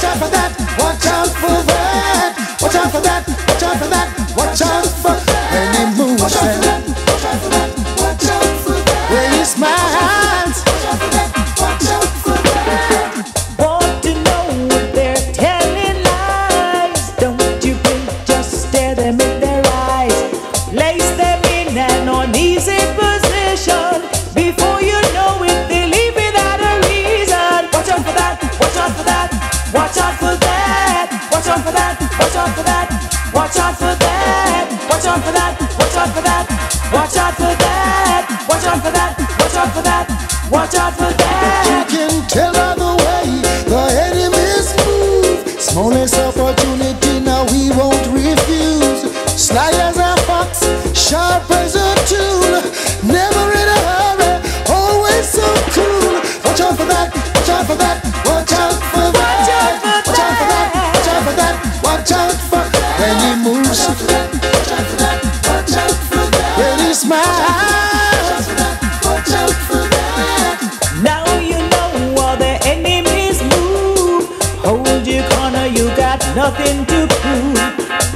Watch out for that. Watch out for that. Watch out for that. Watch out for that. Watch out for when. for that, watch out for that, watch out for that, watch out for that, watch out for that, watch out for that, watch out for that, watch out for that, watch out for that. You can tell by the way the enemies move. Smallest opportunity now we won't refuse. Sly as a fox, sharp as a tool, never in a hurry, always so cool. Watch out for that, watch out for that, nothing to prove.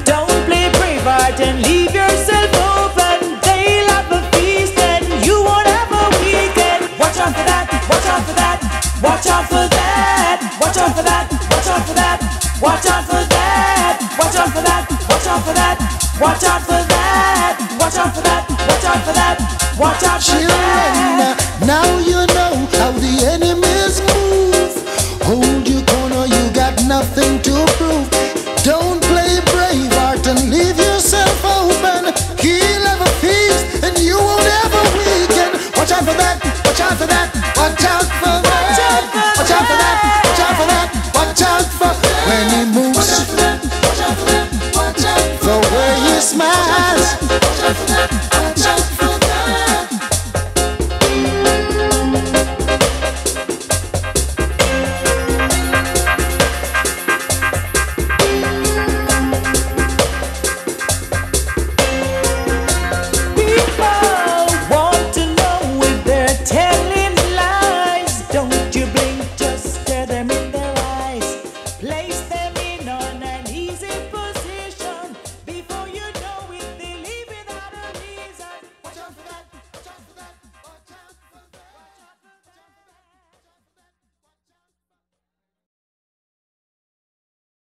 Don't play braveheart and leave yourself open. They'll have a feast and you won't have a weekend. Watch out for that, watch out for that, watch out for that, watch out for that, watch out for that, watch out for that, watch out for that, watch out for that, watch out for that, watch out for that, watch out for that, watch out for that. Now you know how the enemies move. smiles.